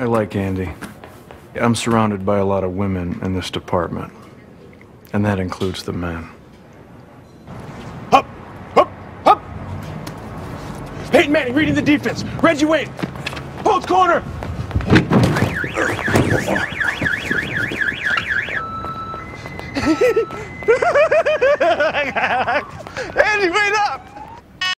I like Andy. I'm surrounded by a lot of women in this department, and that includes the men. Up, up, up. Peyton Manning reading the defense. Reggie Wayne, post corner. Andy, wait up!